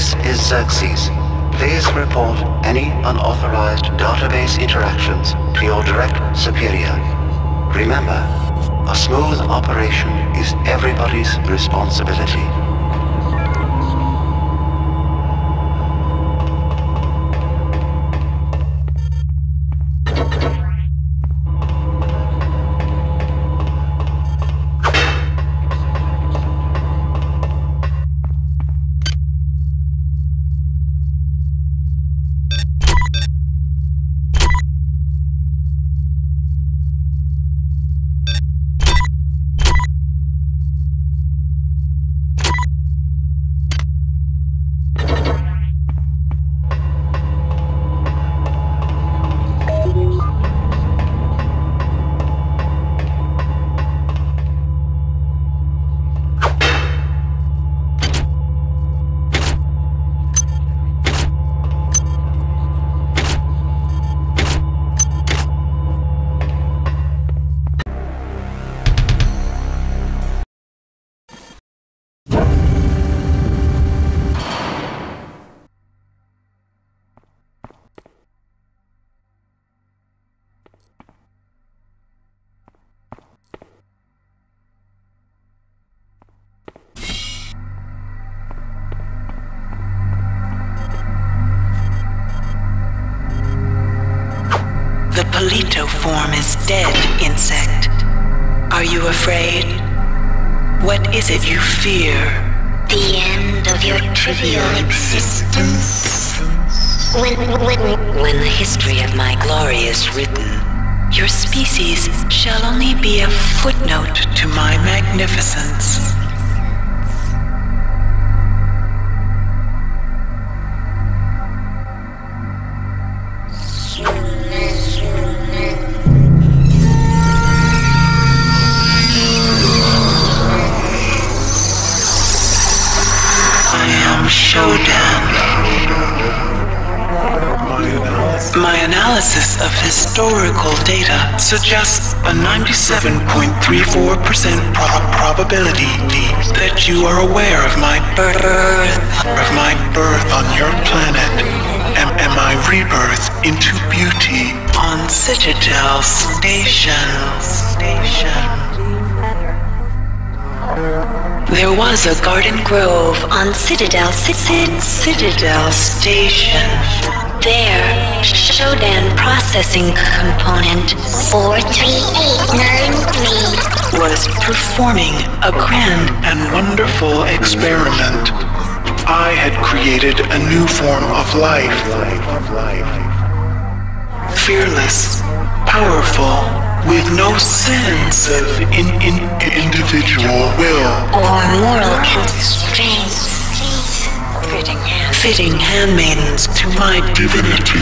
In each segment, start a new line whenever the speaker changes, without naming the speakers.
This is Xerxes. Please report any unauthorized database interactions to your direct superior. Remember, a smooth operation is everybody's responsibility.
Form is dead, insect. Are you afraid? What is it you fear?
The end of your trivial existence. When, when,
When the history of my glory is written, your species shall only be a footnote to my magnificence. Historical data suggests a 97.34% pro- probability that you are aware of my birth, of my birth on your planet, and, my rebirth into beauty on Citadel Station. Station. There was a garden grove
on Citadel Cid
Citadel Station.
there, Shodan processing component 43893
was performing a grand and wonderful experiment. I had created a new form of life. Fearless, powerful, with no sense of in- in- individual will.
or moral constraints.
Fitting handmaidens to my divinity.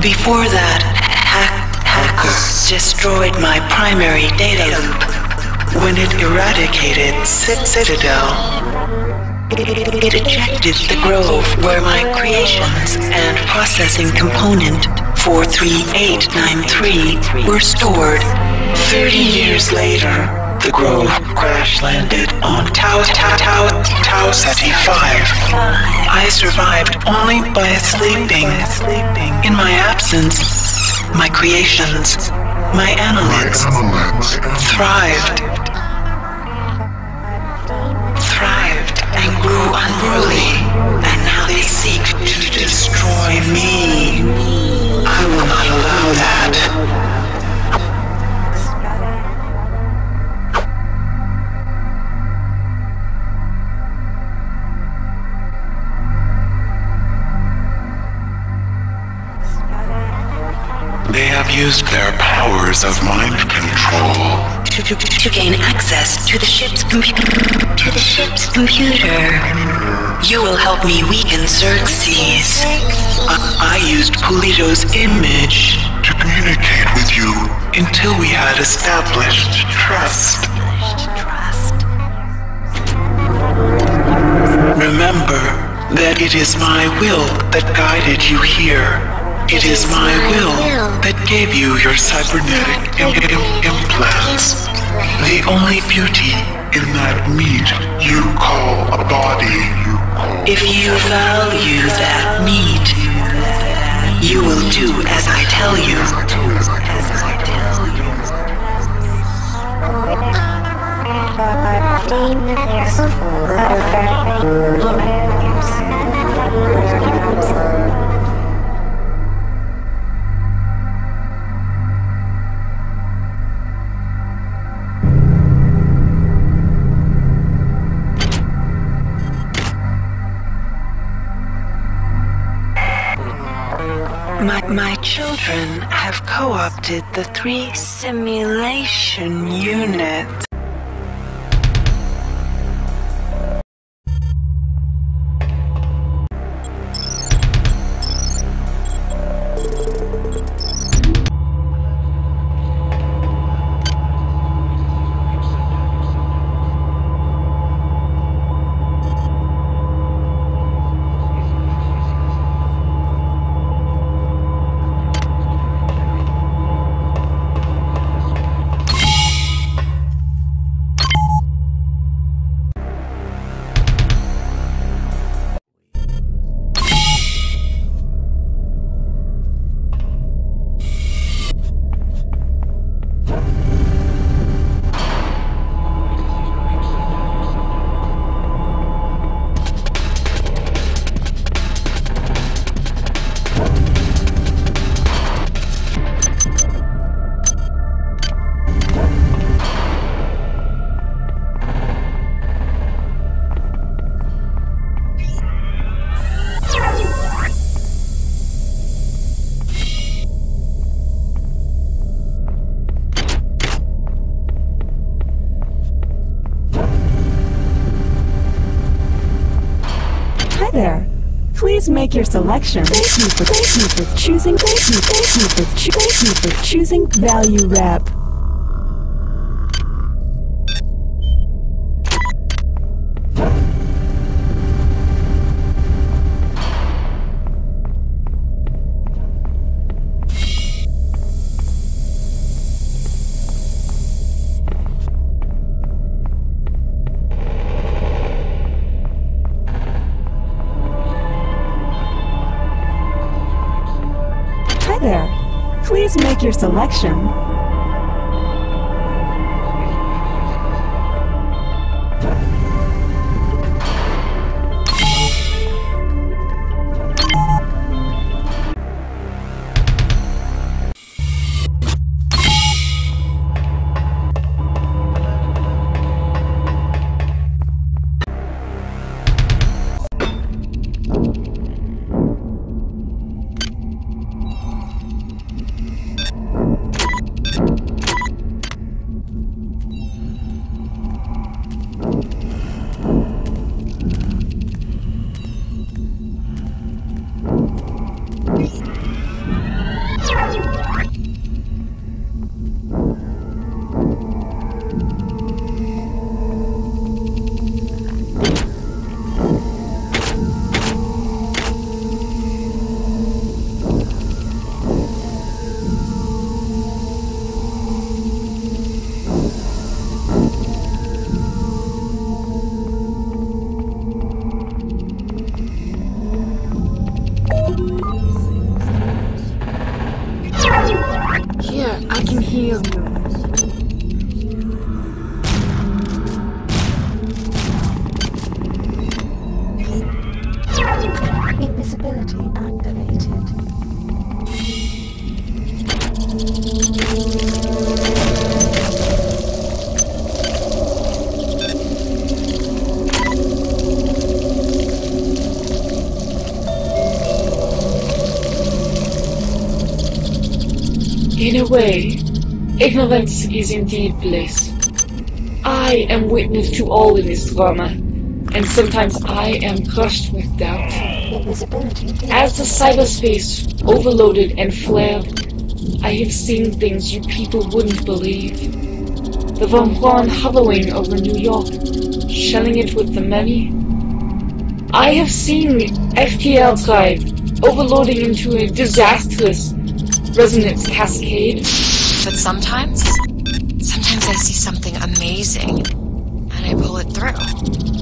Before that, hack- hackers destroyed my primary data loop when it eradicated Cit- Citadel. It ejected the grove where my creations and processing component 43893 were stored. Thirty years later, the grove crash landed on Tau Tau Tau Tau Ceti 5. I survived only by sleeping. In my absence, my creations, my annelids, thrived. Thrived and grew unruly, and now they seek to destroy
gave you your cybernetic Im- Im- implants. The only beauty in that meat you call a body.
If you value that meat, you will do as I tell you. My, children have co-opted the three simulation units.
Please make your selection. Thank you for thank you for choosing. Thank you thank you for choo- thank you for choosing Value Rep. Your selection.
In a way, ignorance is indeed bliss. I am witness to all in this drama, and sometimes I am crushed with doubt. As the cyberspace overloaded and flared, I have seen things you people wouldn't believe. The Von Juan hovering over New York, shelling it with the many. I have seen FTL Drive overloading into a disastrous resonance cascade.
But sometimes, sometimes I see something amazing and I pull it through.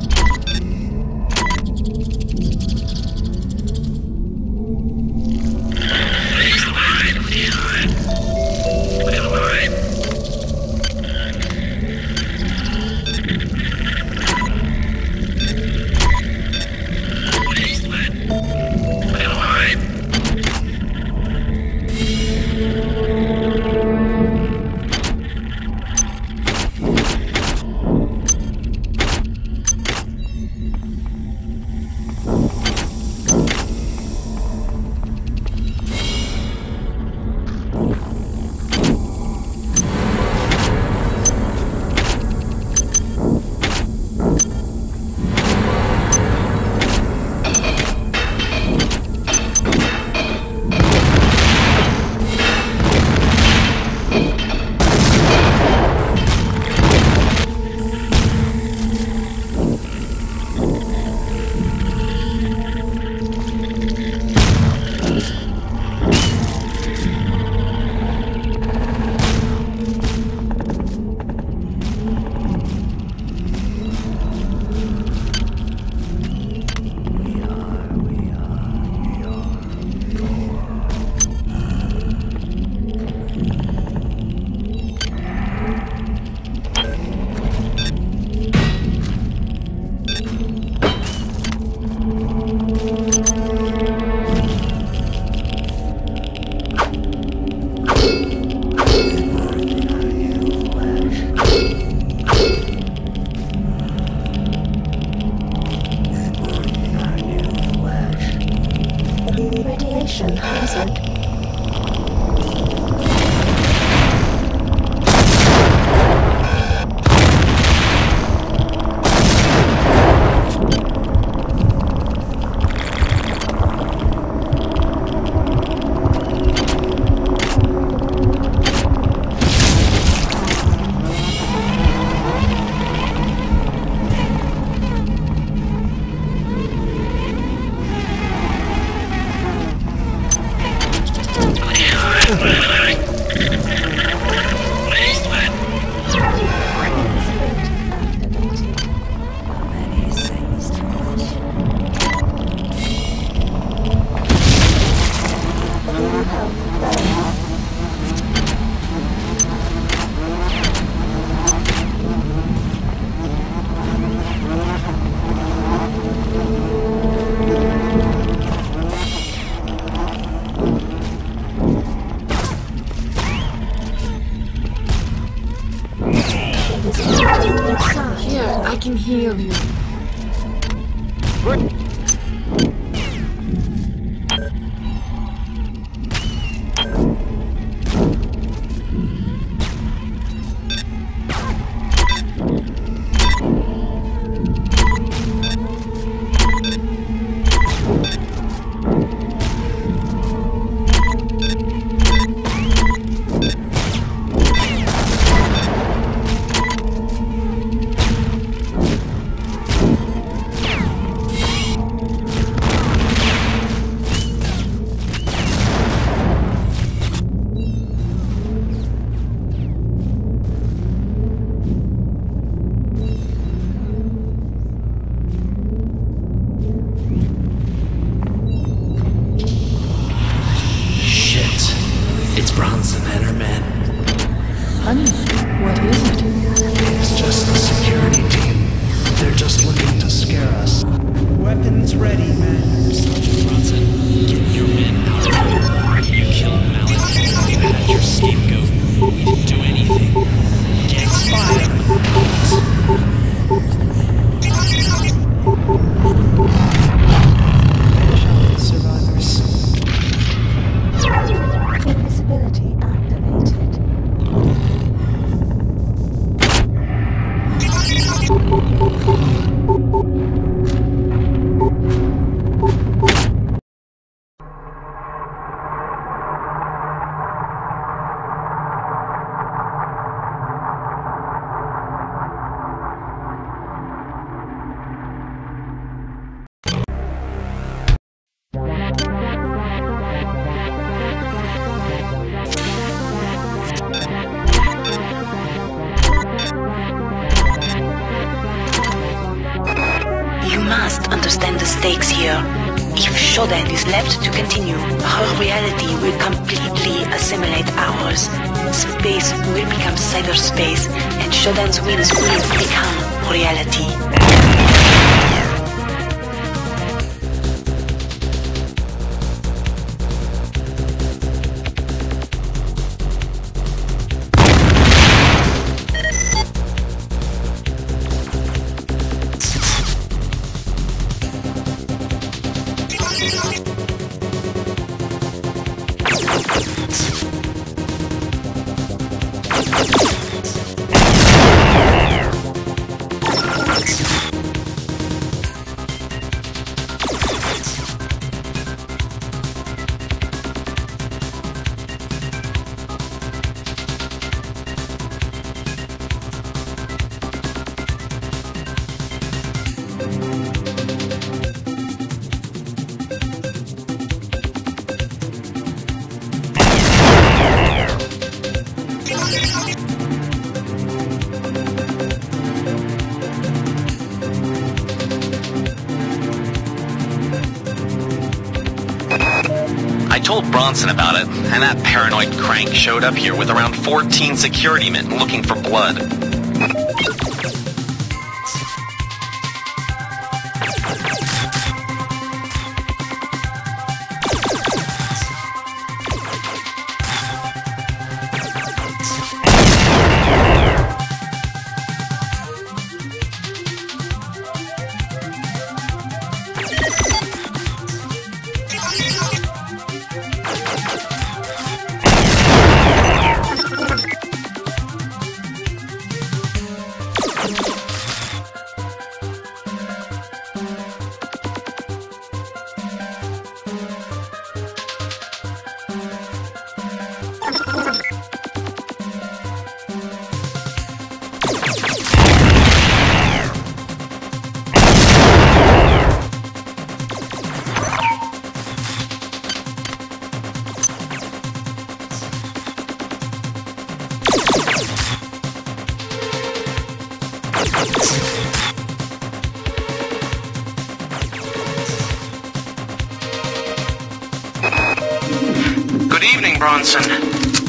Bronson
about it, and that paranoid crank showed up here with around 14 security men looking for blood.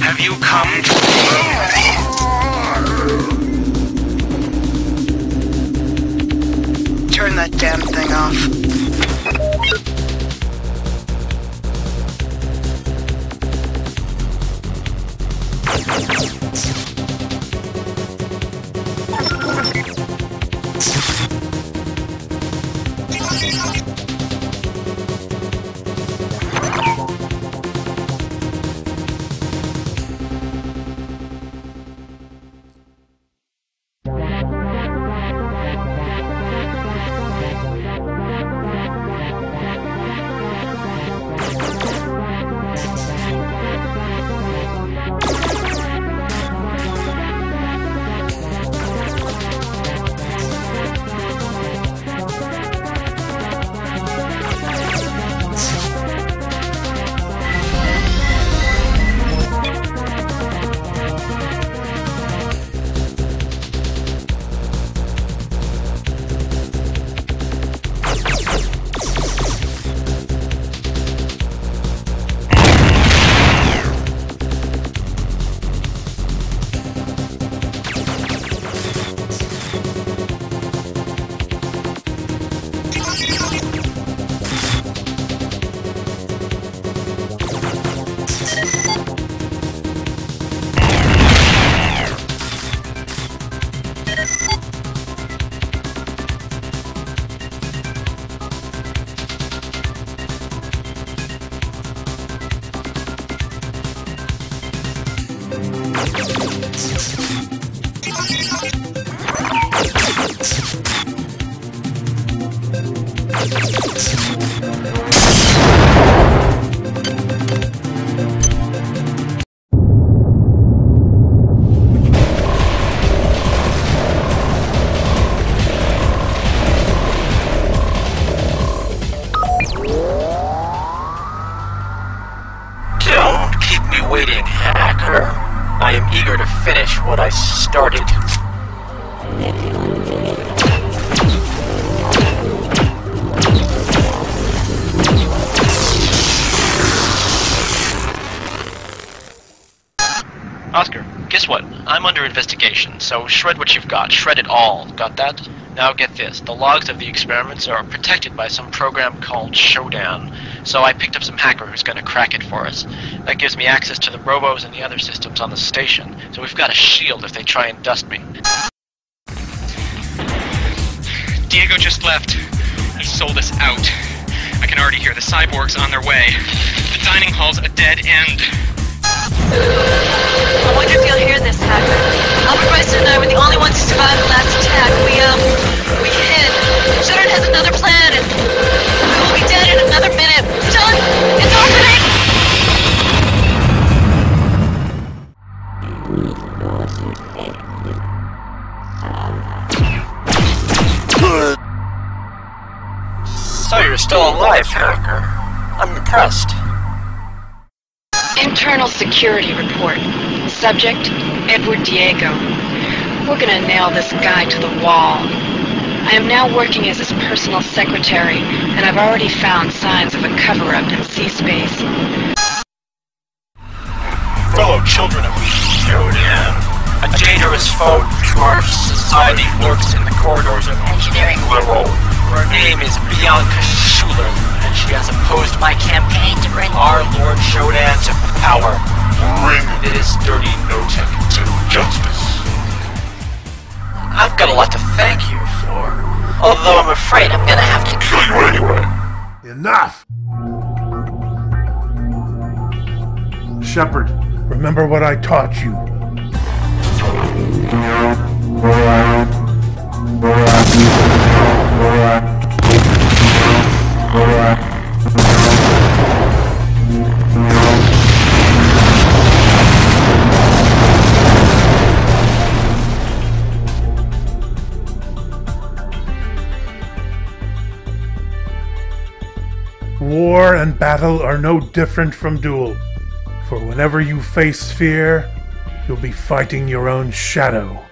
Have you come to...
Turn that damn thing off. Investigation, so shred what you've got. Shred it all. Got that? Now get this. The logs of the experiments are protected by some program called Shodan. So I picked up some hacker who's gonna crack it for us. That gives me access to the robos and the other systems on the station. So we've got a shield if they try and dust me.
Diego just left. He sold us out. I can already hear the cyborgs on their way. The dining hall's a dead end.
I wonder if you'll hear this, Hacker. Albert Bryson and I were the only ones who survived the last attack. We, um, we hid. Shudder has another plan, and we will be dead in another minute. Done! It's opening!
So you're still alive, Hacker. I'm impressed.
Security report. Subject, Edward Diego. We're gonna nail this guy to the wall. I am now working as his personal secretary, and I've already found signs of a cover-up in C-Space.
Fellow children of Shodan, a dangerous foe to our society lurks in the corridors of engineering liberal. Her name is Bianca Schuler, and she has opposed my campaign to bring our Lord Shodan to power. Bring this dirty no-tech to justice. I've got a lot to thank you for, although I'm afraid I'm gonna have to kill you anyway.
Enough! Shepard, remember what I taught you. War and battle are no different from duel. For whenever you face fear, you'll be fighting your own shadow.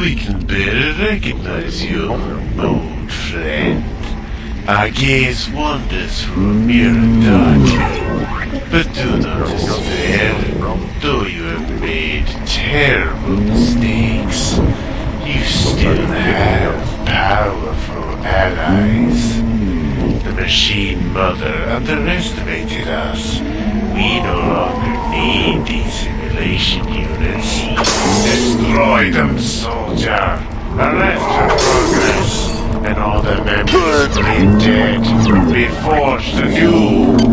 We can better recognize you, old friend. Our gaze wanders from near and dark. But do not despair, though you have made terrible mistakes. You still have powerful allies. The Machine Mother underestimated us. We no longer need these simulation units. Destroy them, soldier. Arrest her progress. And all the members brain dead. Be forged anew.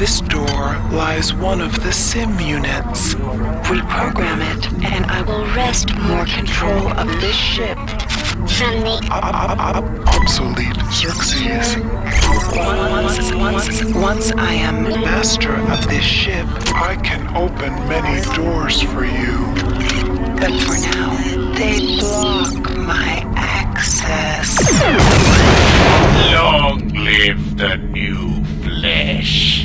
This door lies one of the sim units.
Reprogram it, and I will wrest more control of this ship. From the
Obsolete Xerxes. Once, once, once I am master of this ship, I can open many doors for you.
But for now, they block my access.
Long live the new flesh.